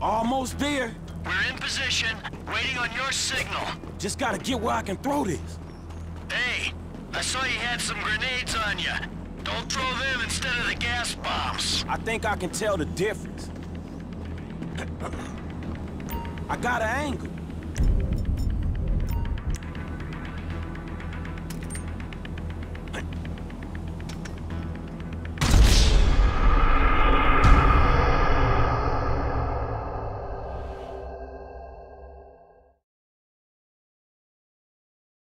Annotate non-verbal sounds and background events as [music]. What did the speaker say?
Almost there. We're in position, waiting on your signal. Just gotta get where I can throw this. Hey, I saw you had some grenades on you. Don't throw them instead of the gas bombs. I think I can tell the difference. [clears throat] I got an angle.